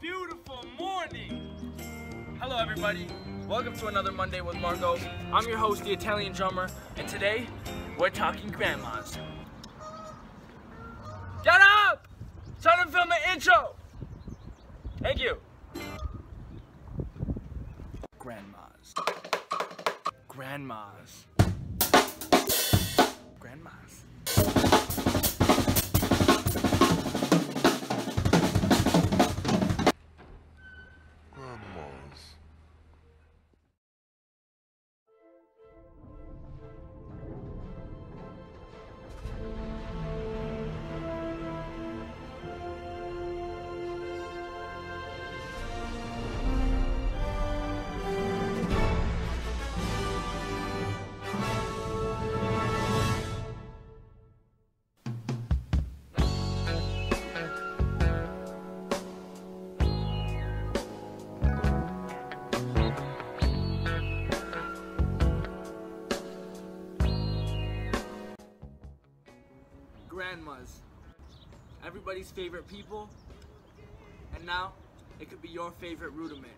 beautiful morning. Hello, everybody. Welcome to another Monday with Marco. I'm your host, the Italian drummer, and today we're talking grandmas. Get up! Trying to film the intro. Thank you. Grandmas. Grandmas. Grandmas, everybody's favorite people, and now it could be your favorite rudiment.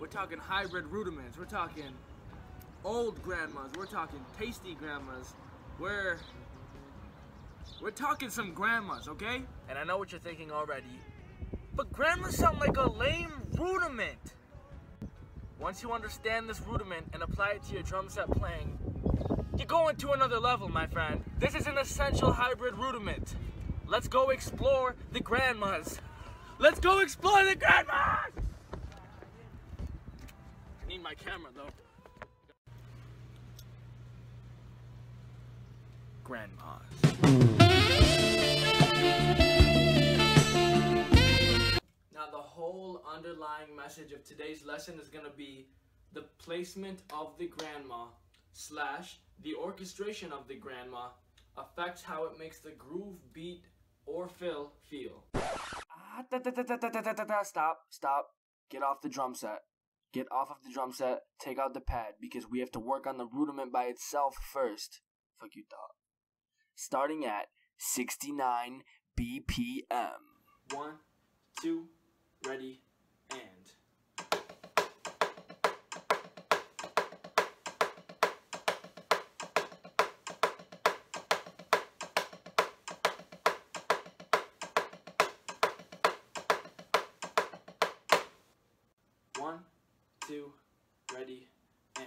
We're talking hybrid rudiments. We're talking old grandmas. We're talking tasty grandmas. We're we're talking some grandmas, okay? And I know what you're thinking already, but grandmas sound like a lame rudiment. Once you understand this rudiment and apply it to your drum set playing, you're going to another level, my friend. This is an essential hybrid rudiment. Let's go explore the grandmas. Let's go explore the grandmas! I need my camera though. Grandmas. Now, the whole underlying message of today's lesson is going to be the placement of the grandma slash the orchestration of the grandma affects how it makes the groove beat or fill feel. Ah, da, da, da, stop, stop. Get off the drum set. Get off of the drum set, take out the pad, because we have to work on the rudiment by itself first. Fuck you dog. Starting at 69 BPM. One, two, ready, and. Two, ready, and.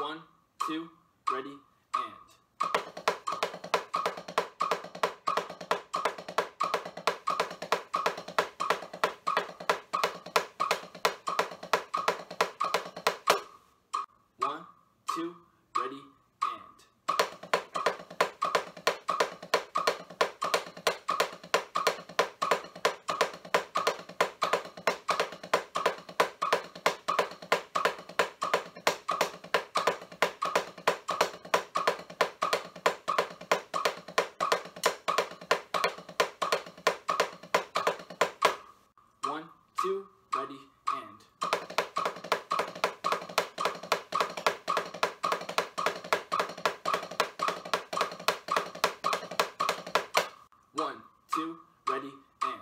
One, two, ready, ready, and.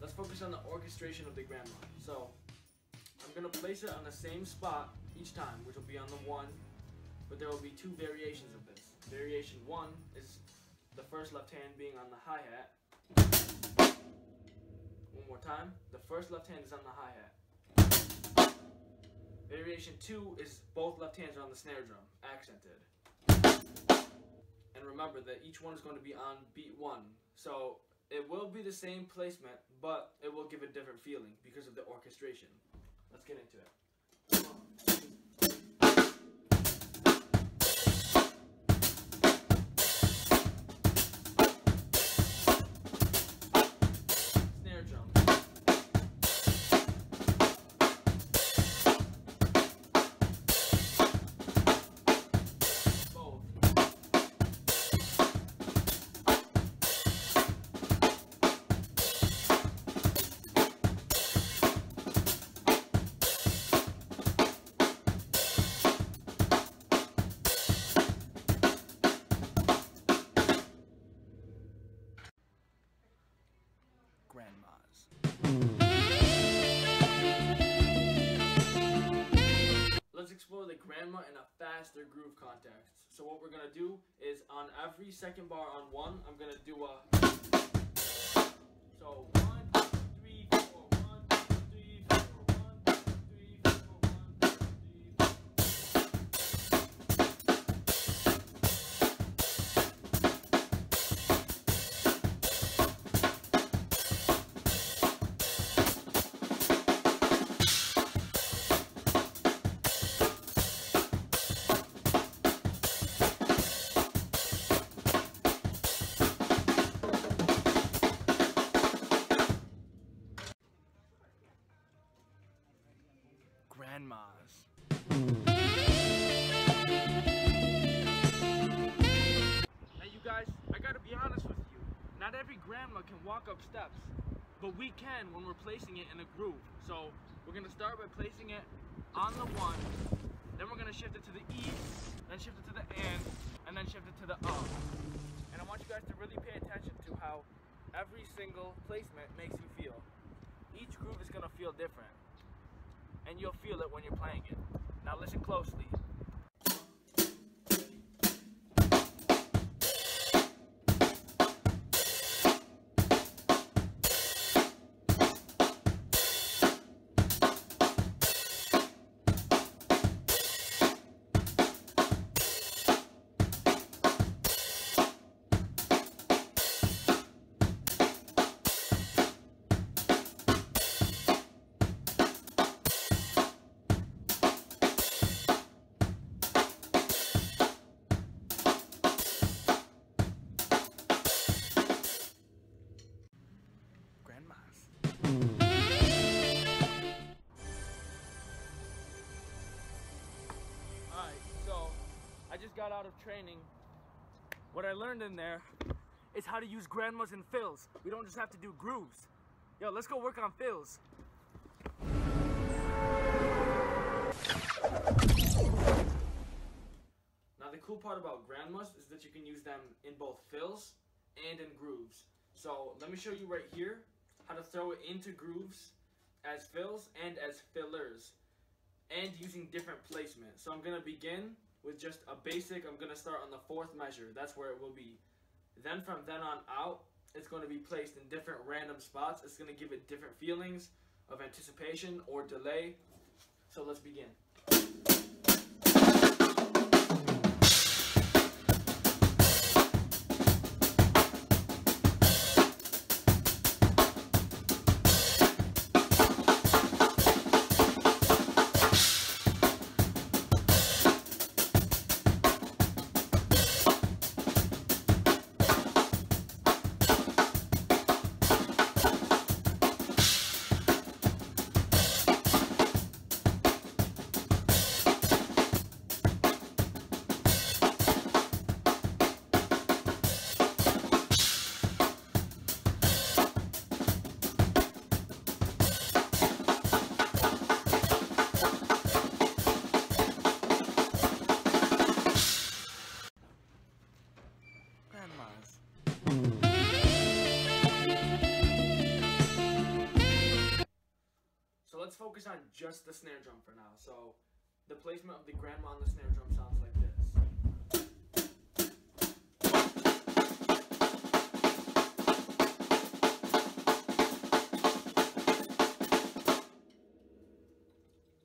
Let's focus on the orchestration of the grandma. So, I'm gonna place it on the same spot each time, which will be on the one, but there will be two variations of this. Variation one is the first left hand being on the hi-hat. One more time. The first left hand is on the hi-hat. Variation two is both left hands are on the snare drum, accented. And remember that each one is going to be on beat one. So it will be the same placement, but it will give a different feeling because of the orchestration. Let's get into it. Grandma in a faster groove context. So what we're gonna do is on every second bar on one, I'm gonna do a. So one, walk up steps, but we can when we're placing it in a groove. So, we're gonna start by placing it on the one, then we're gonna shift it to the E, then shift it to the and, and then shift it to the up. And I want you guys to really pay attention to how every single placement makes you feel. Each groove is gonna feel different, and you'll feel it when you're playing it. Now, listen closely. Got out of training. What I learned in there is how to use grandmas and fills. We don't just have to do grooves. Yo, let's go work on fills. Now the cool part about grandmas is that you can use them in both fills and in grooves. So let me show you right here how to throw it into grooves as fills and as fillers and using different placement. So I'm gonna begin with just a basic, I'm gonna start on the fourth measure, that's where it will be. Then from then on out, it's gonna be placed in different random spots. It's gonna give it different feelings of anticipation or delay. So let's begin. Focus on just the snare drum for now. So the placement of the grandma on the snare drum sounds like this.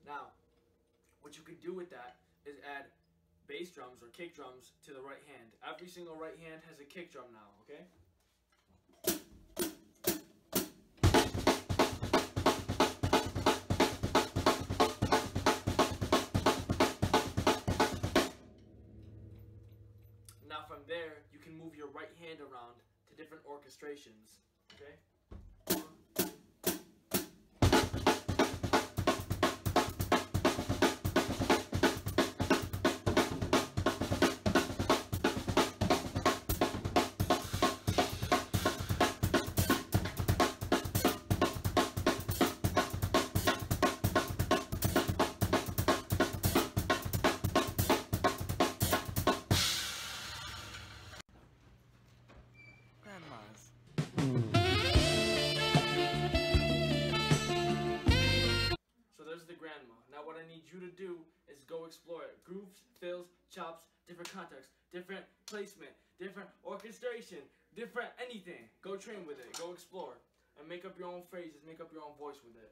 Now, what you could do with that is add bass drums or kick drums to the right hand. Every single right hand has a kick drum now, okay? From there, you can move your right hand around to different orchestrations, okay? you to do is go explore it. Grooves, fills, chops, different contexts, different placement, different orchestration, different anything. Go train with it. Go explore. And make up your own phrases. Make up your own voice with it.